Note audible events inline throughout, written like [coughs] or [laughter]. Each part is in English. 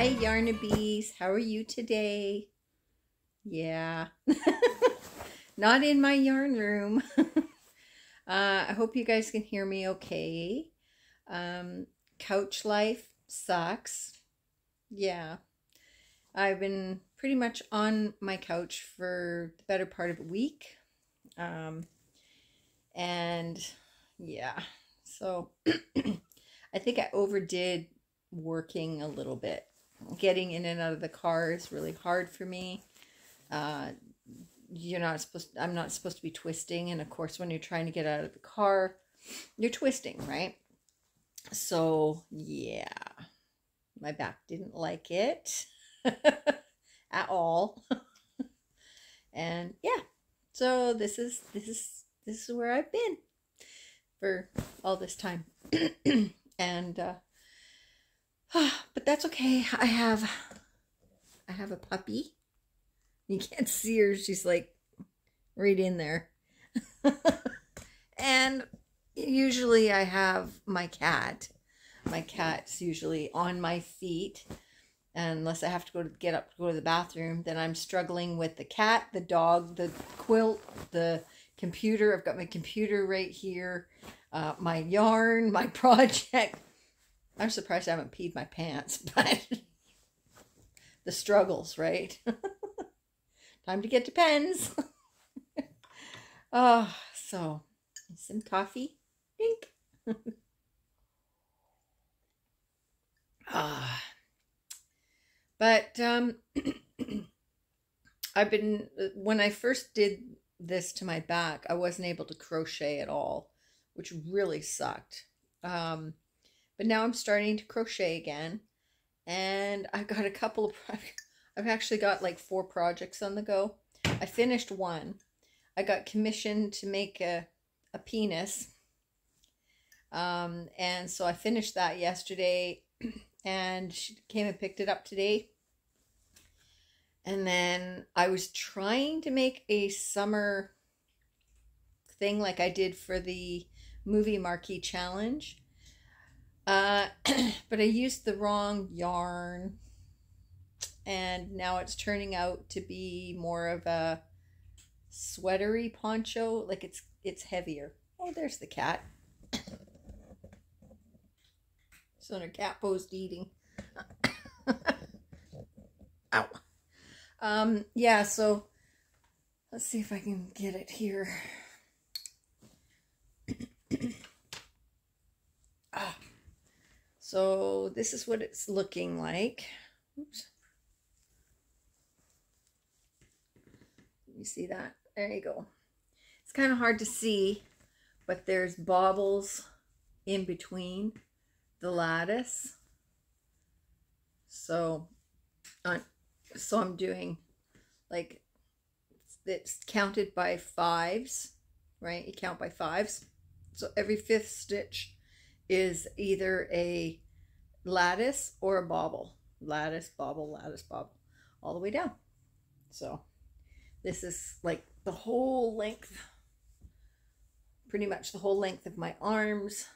Hi, Yarnabees. How are you today? Yeah. [laughs] Not in my yarn room. [laughs] uh, I hope you guys can hear me okay. Um, couch life sucks. Yeah. I've been pretty much on my couch for the better part of a week. Um, and yeah, so [clears throat] I think I overdid working a little bit. Getting in and out of the car is really hard for me. Uh, you're not supposed I'm not supposed to be twisting and of course when you're trying to get out of the car, you're twisting, right? So, yeah. My back didn't like it [laughs] at all. [laughs] and yeah. So this is this is this is where I've been for all this time. [clears throat] and uh [sighs] but that's okay. I have I have a puppy. You can't see her. She's like right in there. [laughs] and usually I have my cat. My cat's usually on my feet. Unless I have to go to get up to go to the bathroom, then I'm struggling with the cat, the dog, the quilt, the computer. I've got my computer right here, uh, my yarn, my [laughs] project. I'm surprised I haven't peed my pants, [laughs] but the struggles, right? [laughs] Time to get to pens. [laughs] oh, so some coffee. Dink. ah. But um [clears throat] I've been when I first did this to my back, I wasn't able to crochet at all, which really sucked. Um, but now I'm starting to crochet again, and I've got a couple of. [laughs] I've actually got like four projects on the go. I finished one. I got commissioned to make a a penis, um, and so I finished that yesterday, [clears throat] and she came and picked it up today and then I was trying to make a summer thing like I did for the movie marquee challenge. Uh, [clears throat] but I used the wrong yarn. And now it's turning out to be more of a sweatery poncho. Like it's it's heavier. Oh, there's the cat. [coughs] So her cat posed eating. [coughs] Ow. Um, yeah, so let's see if I can get it here. [coughs] ah. So this is what it's looking like. Oops. You see that? There you go. It's kind of hard to see, but there's bobbles in between the lattice. So on so I'm doing like it's counted by fives, right? You count by fives. So every fifth stitch is either a lattice or a bobble. Lattice, bobble, lattice, bobble, all the way down. So this is like the whole length, pretty much the whole length of my arms.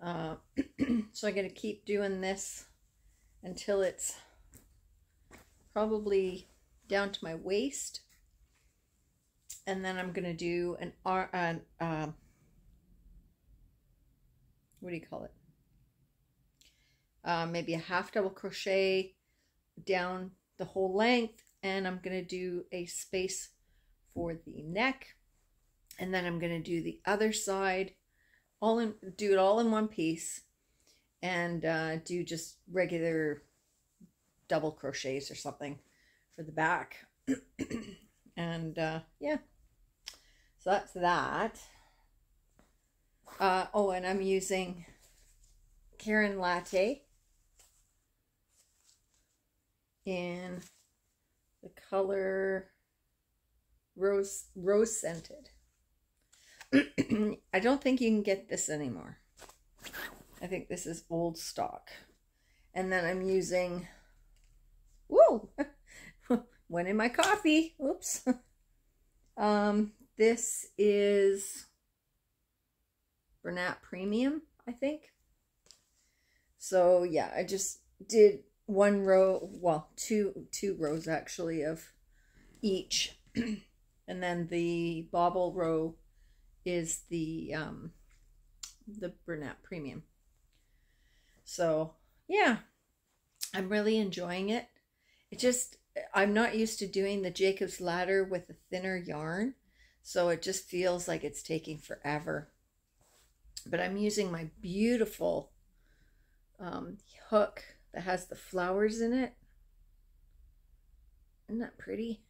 Uh, [clears throat] so I'm going to keep doing this until it's probably down to my waist. And then I'm going to do an, an um, what do you call it? Uh, maybe a half double crochet down the whole length. And I'm going to do a space for the neck. And then I'm going to do the other side, all in, do it all in one piece and uh, do just regular double crochets or something for the back. [clears throat] and uh, yeah, so that's that. Uh, oh, and I'm using Caron Latte in the color rose rose scented. [clears throat] I don't think you can get this anymore. I think this is old stock. And then I'm using Whoa! [laughs] Went in my coffee. Oops. [laughs] um, this is Bernat Premium, I think. So yeah, I just did one row, well, two two rows actually of each, [clears throat] and then the bobble row is the um, the Bernat Premium. So yeah, I'm really enjoying it. It just I'm not used to doing the Jacob's Ladder with a thinner yarn, so it just feels like it's taking forever. But I'm using my beautiful um, hook that has the flowers in it. Isn't that pretty?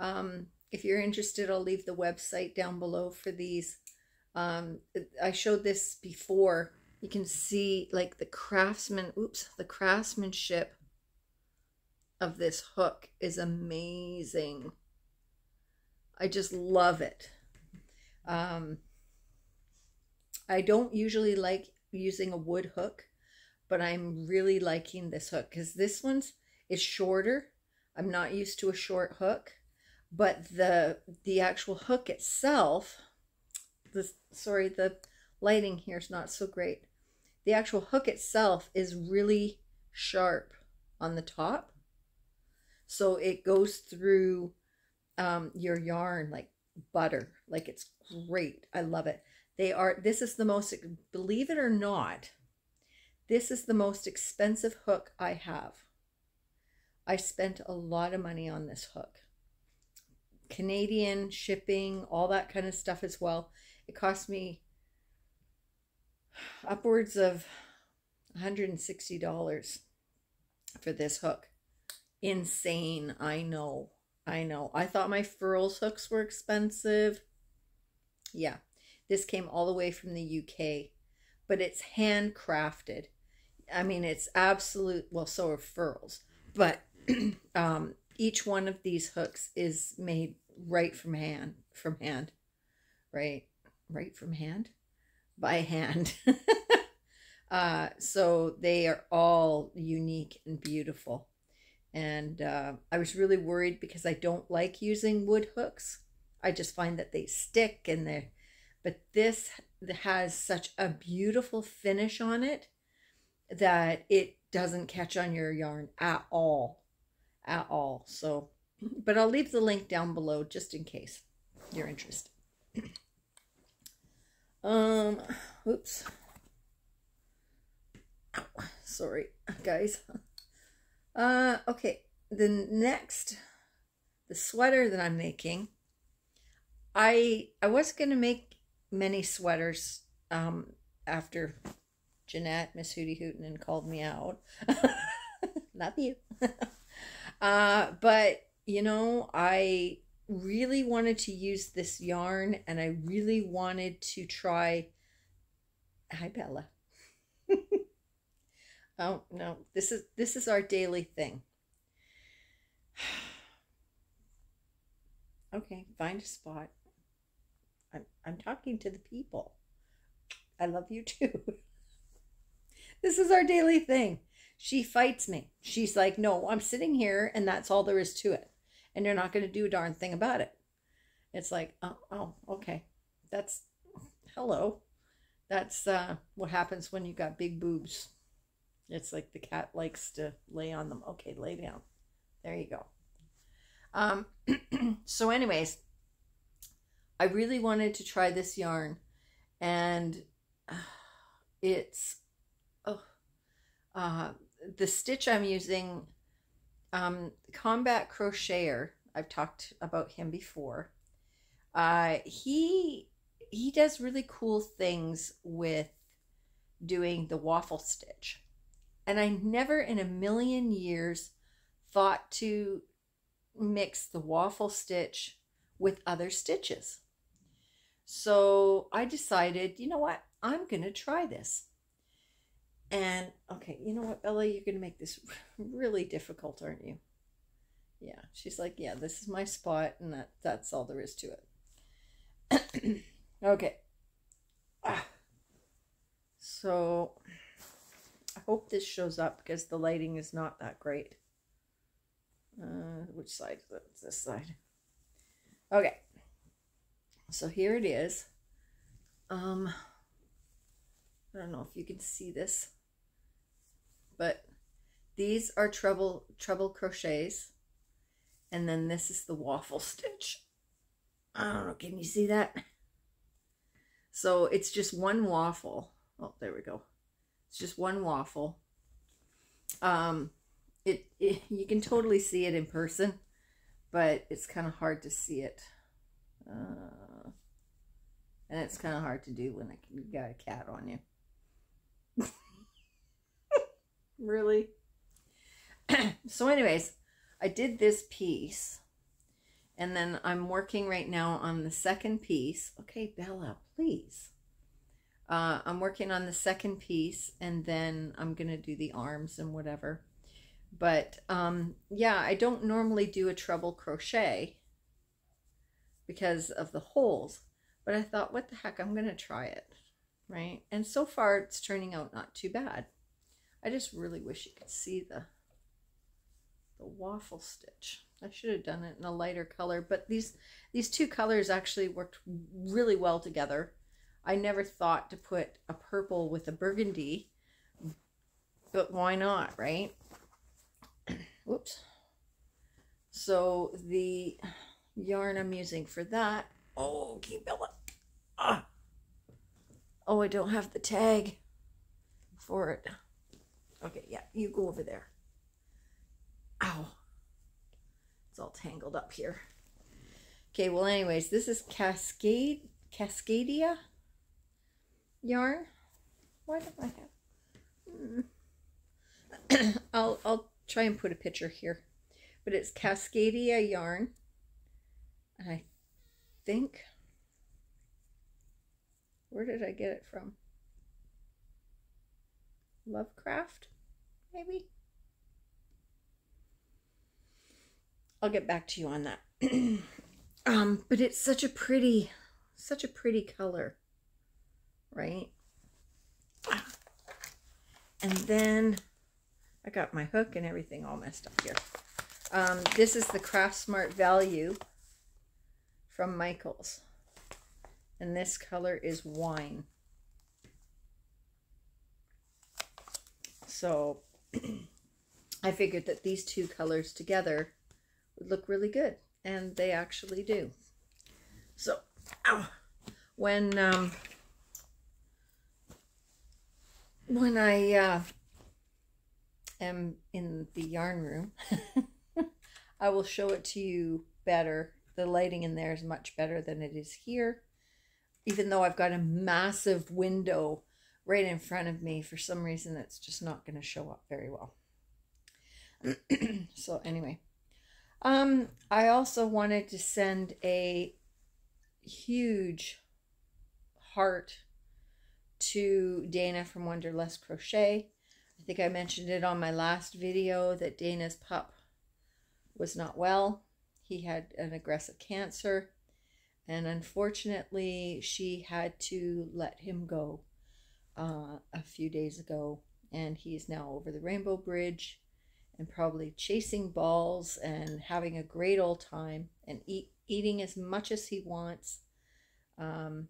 Um, if you're interested, I'll leave the website down below for these. Um, I showed this before. You can see like the craftsman, oops, the craftsmanship of this hook is amazing. I just love it. Um, I don't usually like using a wood hook, but I'm really liking this hook because this one's is shorter. I'm not used to a short hook, but the the actual hook itself, the sorry, the lighting here is not so great. The actual hook itself is really sharp on the top. So it goes through um, your yarn like butter. Like it's great. I love it. They are, this is the most, believe it or not, this is the most expensive hook I have. I spent a lot of money on this hook. Canadian shipping, all that kind of stuff as well. It cost me upwards of $160 for this hook. Insane, I know. I know. I thought my Furls hooks were expensive. Yeah, this came all the way from the UK, but it's handcrafted. I mean, it's absolute, well, so are Furls, but [clears throat] um, each one of these hooks is made right from hand, from hand, right? Right from hand? By hand. [laughs] uh, so they are all unique and beautiful. And uh, I was really worried because I don't like using wood hooks. I just find that they stick and they're, but this has such a beautiful finish on it that it doesn't catch on your yarn at all, at all. So, but I'll leave the link down below just in case you're interested. um, oops. Ow, sorry, guys. Uh, okay, the next, the sweater that I'm making, I I was gonna make many sweaters um after Jeanette, Miss Hootie Hootin, called me out. [laughs] Love you. [laughs] uh, but you know, I really wanted to use this yarn and I really wanted to try. Hi, Bella. [laughs] Oh no, this is this is our daily thing. [sighs] okay, find a spot. I'm talking to the people. I love you too. [laughs] this is our daily thing. She fights me. She's like, "No, I'm sitting here and that's all there is to it. And you're not going to do a darn thing about it." It's like, "Oh, oh okay. That's hello. That's uh what happens when you got big boobs." It's like the cat likes to lay on them. Okay, lay down. There you go. Um, [clears throat] so, anyways, I really wanted to try this yarn, and [sighs] it's oh, uh, the stitch I'm using. Um, Combat Crocheter. I've talked about him before. Uh, he he does really cool things with doing the waffle stitch. And I never in a million years thought to mix the waffle stitch with other stitches. So I decided, you know what? I'm going to try this. And okay, you know what, Bella, you're going to make this [laughs] really difficult, aren't you? Yeah, she's like, yeah, this is my spot, and that that's all there is to it. [clears throat] okay. Ah. So I hope this shows up because the lighting is not that great. Uh, which side is this side. Okay. So here it is. Um, I don't know if you can see this, but these are treble treble crochets. And then this is the waffle stitch. I don't know can you see that? So it's just one waffle. Oh there we go. It's just one waffle. Um it, it you can totally see it in person but it's kind of hard to see it. Uh, and it's kind of hard to do when you got a cat on you really [clears throat] so anyways, I did this piece and then I'm working right now on the second piece. Okay, Bella, please. Uh, I'm working on the second piece and then I'm going to do the arms and whatever. But um, yeah, I don't normally do a treble crochet because of the holes. But I thought, what the heck, I'm going to try it. Right? And so far, it's turning out not too bad. I just really wish you could see the the waffle stitch. I should have done it in a lighter color, but these these two colors actually worked really well together. I never thought to put a purple with a burgundy, but why not, right? [clears throat] Whoops. So the yarn I'm using for that, oh. Ah. Oh, I don't have the tag for it. Okay, yeah, you go over there. Ow. It's all tangled up here. Okay, well, anyways, this is Cascade, Cascadia yarn. Why don't I have... Hmm. [coughs] I'll, I'll try and put a picture here. But it's Cascadia yarn. And I think... Where did I get it from? Lovecraft, maybe? I'll get back to you on that. [clears throat] um, but it's such a pretty, such a pretty color, right? And then I got my hook and everything all messed up here. Um, this is the Craft Smart Value from Michaels. And this color is wine. So [clears throat] I figured that these two colors together would look really good. And they actually do. So, ow, when, um, when I uh, am in the yarn room, [laughs] I will show it to you better. The lighting in there is much better than it is here. Even though I've got a massive window right in front of me, for some reason it's just not going to show up very well. [clears throat] so anyway, um, I also wanted to send a huge heart to Dana from Wanderlust Crochet. I think I mentioned it on my last video that Dana's pup was not well. He had an aggressive cancer, and unfortunately, she had to let him go uh, a few days ago, and he's now over the Rainbow Bridge and probably chasing balls and having a great old time and eat, eating as much as he wants. Um,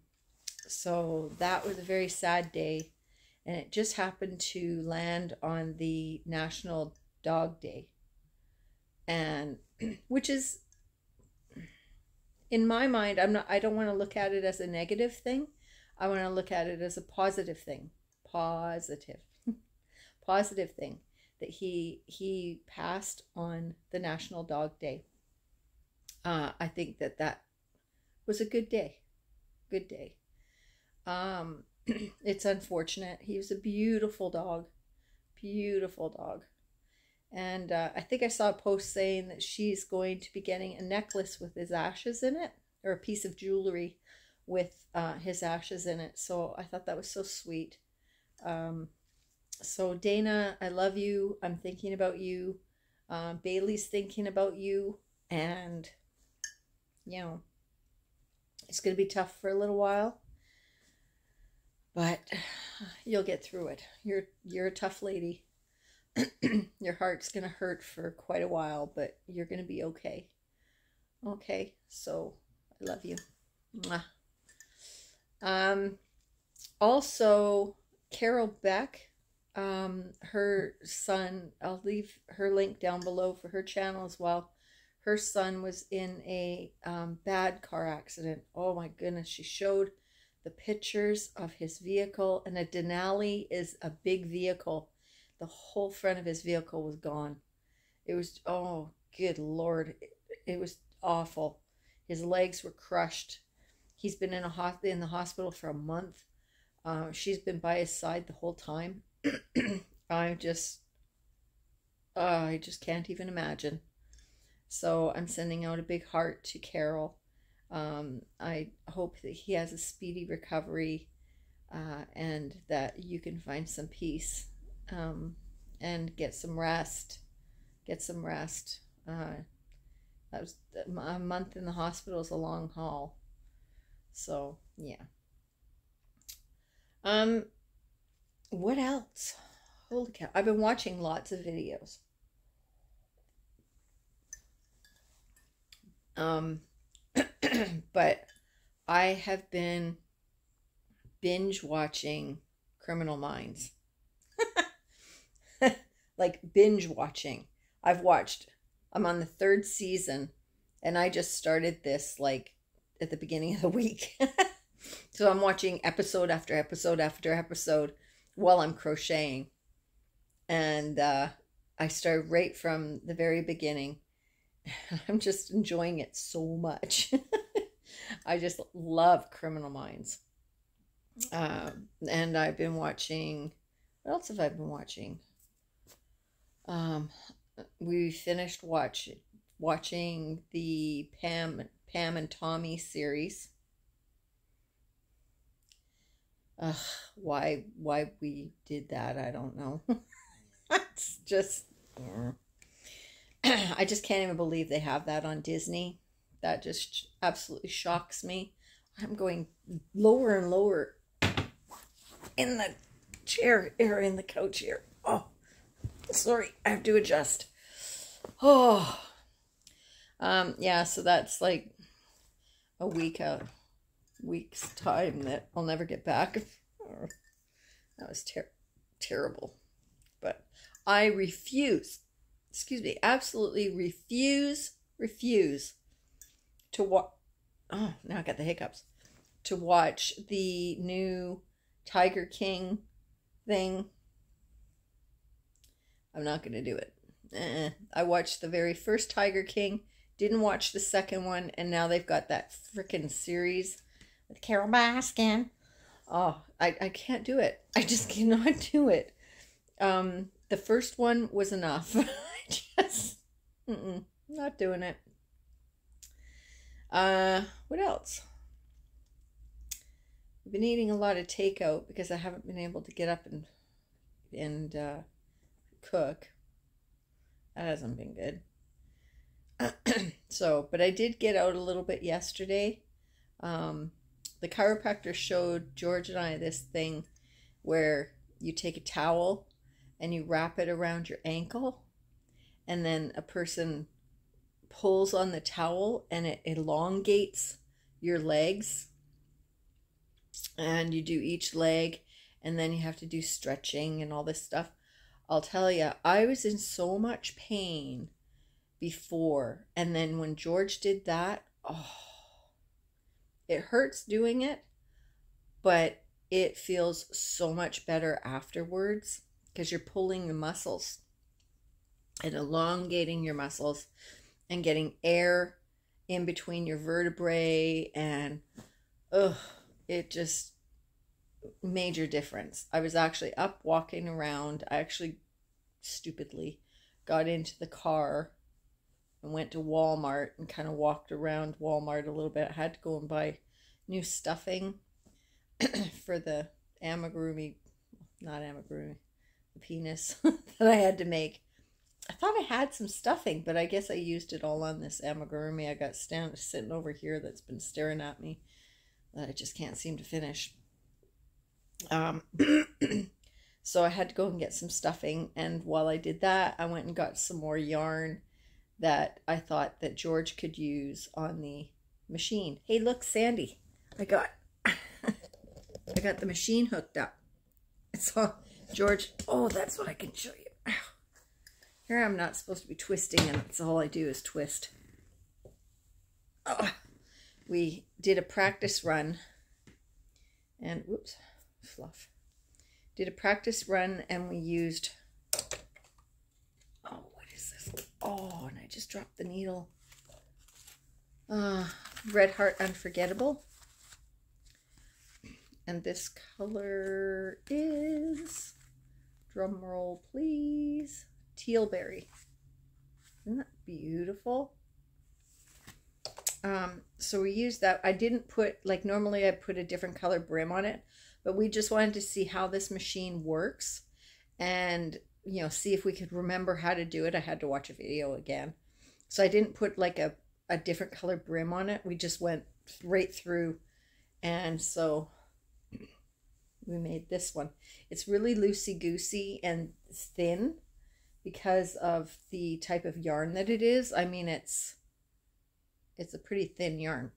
so that was a very sad day. And it just happened to land on the National Dog Day. And [clears throat] which is, in my mind, I'm not, I don't want to look at it as a negative thing. I want to look at it as a positive thing. Positive. [laughs] positive thing that he he passed on the National Dog Day. Uh, I think that that was a good day, good day. Um, [clears throat] it's unfortunate. He was a beautiful dog, beautiful dog. And uh, I think I saw a post saying that she's going to be getting a necklace with his ashes in it, or a piece of jewelry with uh, his ashes in it. So I thought that was so sweet. Um, so Dana, I love you. I'm thinking about you. Uh, Bailey's thinking about you, and you know, it's gonna be tough for a little while, but [sighs] you'll get through it. You're you're a tough lady. [clears throat] Your heart's gonna hurt for quite a while, but you're gonna be okay. Okay, so I love you. Mwah. Um, also, Carol Beck um, her son, I'll leave her link down below for her channel as well. Her son was in a um, bad car accident. Oh my goodness, she showed the pictures of his vehicle, and a Denali is a big vehicle. The whole front of his vehicle was gone. It was, oh, good Lord. It, it was awful. His legs were crushed. He's been in a in the hospital for a month. Uh, she's been by his side the whole time. [clears throat] I'm just, uh, I just can't even imagine. So I'm sending out a big heart to Carol. Um, I hope that he has a speedy recovery uh, and that you can find some peace um, and get some rest. Get some rest. Uh, that was a month in the hospital is a long haul. So yeah. Um, what else? Holy cow! I've been watching lots of videos. Um, [clears throat] but I have been binge watching Criminal Minds. [laughs] like binge watching. I've watched, I'm on the third season, and I just started this like at the beginning of the week. [laughs] so I'm watching episode after episode after episode while I'm crocheting. And uh, I started right from the very beginning. [laughs] I'm just enjoying it so much. I just love Criminal Minds. Um, and I've been watching. What else have I been watching? Um, we finished watch watching the Pam Pam and Tommy series. Ugh, why why we did that, I don't know. [laughs] it's just [clears throat] I just can't even believe they have that on Disney. That just absolutely shocks me. I'm going lower and lower in the chair or in the couch here. Oh, sorry, I have to adjust. Oh, um, yeah, so that's like a week a week's time that I'll never get back. that was ter- terrible. But I refuse, excuse me, absolutely refuse, refuse to watch. Oh, now I got the hiccups. To watch the new Tiger King thing. I'm not going to do it. Uh-uh. I watched the very first Tiger King didn't watch the second one, and now they've got that freaking series with Carole Baskin. Oh, I, I can't do it. I just [laughs] cannot do it. Um, the first one was enough. [laughs] I just, not doing it. Uh, what else? I've been eating a lot of takeout because I haven't been able to get up and and uh, cook. That hasn't been good. [clears throat] so, but I did get out a little bit yesterday. Um, the chiropractor showed George and I this thing where you take a towel and you wrap it around your ankle, and then a person pulls on the towel and it elongates your legs. And you do each leg, and then you have to do stretching and all this stuff. I'll tell you, I was in so much pain before. And then when George did that, oh, it hurts doing it, but it feels so much better afterwards because you're pulling the muscles and elongating your muscles and getting air in between your vertebrae and ugh, it just major difference. I was actually up walking around. I actually stupidly got into the car and went to Walmart and kind of walked around Walmart a little bit. I had to go and buy new stuffing [clears throat] for the amigurumi, not amigurumi, the penis [laughs] that I had to make. I thought I had some stuffing, but I guess I used it all on this amigurumi I got stand, sitting over here that's been staring at me that I just can't seem to finish. Um, [clears throat] so I had to go and get some stuffing, and while I did that, I went and got some more yarn that I thought that George could use on the machine. Hey, look, Sandy, I got [laughs] I got the machine hooked up. On George, oh, that's what I can show you. [sighs] Here I'm not supposed to be twisting, and that's all I do is twist. Oh, we did a practice run, and whoops, fluff. Did a practice run, and we used. Oh, what is this? Oh, and I just dropped the needle. Uh, Red Heart Unforgettable. And this color is, drum roll please, Tealberry. Isn't that beautiful? Um, so we used that. I didn't put, like normally I put a different color brim on it, but we just wanted to see how this machine works and, you know, see if we could remember how to do it. I had to watch a video again. So I didn't put like a, a different color brim on it. We just went right through. And so we made this one. It's really loosey-goosey and thin because of the type of yarn that it is. I mean, it's it's a pretty thin yarn,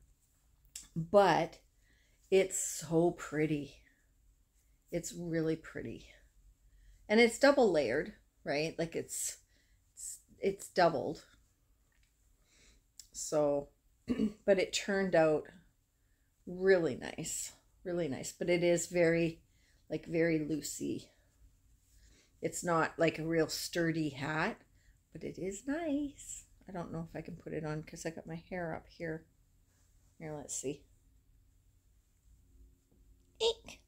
but it's so pretty. It's really pretty. And it's double layered, right? Like it's it's, it's doubled. So, [clears throat] but it turned out really nice really nice but it is very like very loosey it's not like a real sturdy hat but it is nice I don't know if I can put it on because I got my hair up here here let's see eek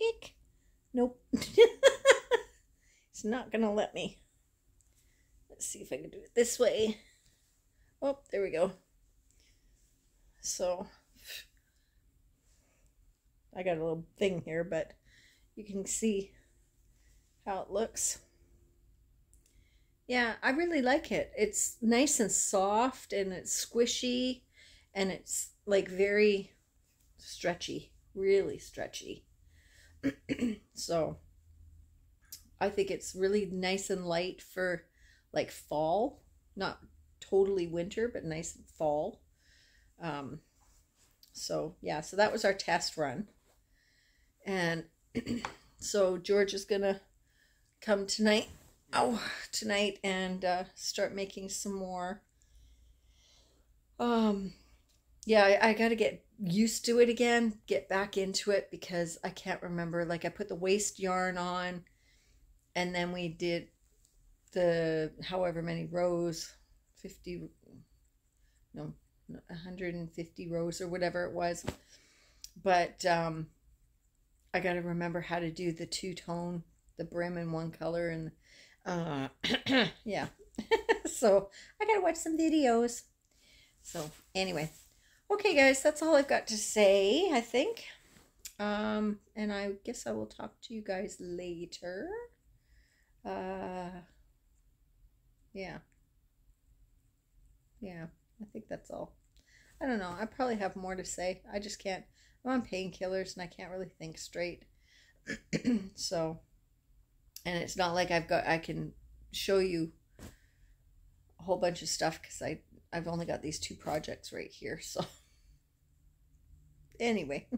eek nope it's not gonna let me let's see if I can do it this way oh there we go so I got a little thing here, but you can see how it looks. Yeah, I really like it. It's nice and soft and it's squishy and it's like very stretchy, really stretchy. [clears throat] so I think it's really nice and light for like fall, not totally winter, but nice and fall. Um, so yeah, so that was our test run. And [clears throat] so George is to come tonight. Oh, tonight and uh, start making some more. Um, yeah, I, I got to get used to it again, get back into it because I can't remember. Like I put the waste yarn on, and then we did the however many rows, fifty, no, 150 rows or whatever it was. But um, I got to remember how to do the two tone, the brim in one color, and uh, [clears throat] yeah. [laughs] so I got to watch some videos. So anyway, okay, guys, that's all I've got to say. I think, um, and I guess I will talk to you guys later. Uh, yeah, yeah. I think that's all. I don't know. I probably have more to say. I just can't. I'm on painkillers and I can't really think straight. [clears throat] so, and it's not like I've got, I can show you a whole bunch of stuff because I, I've only got these two projects right here. So, anyway,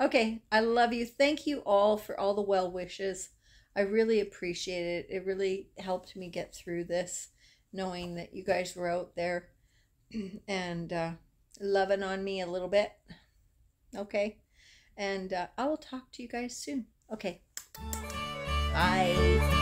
okay. I love you. Thank you all for all the well wishes. I really appreciate it. It really helped me get through this, knowing that you guys were out there [clears throat] and uh, loving on me a little bit. Okay. And uh, I will talk to you guys soon. Okay. Bye.